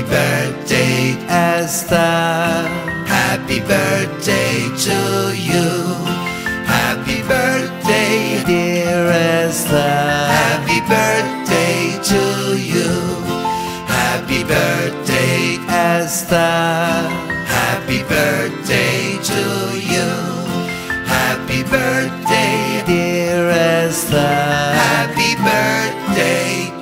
Happy birthday, Esther. happy birthday to you. Happy birthday, Dear Esther. happy birthday to you. Happy birthday, Esther. happy birthday to you. Happy birthday, Dear Esther. happy birthday.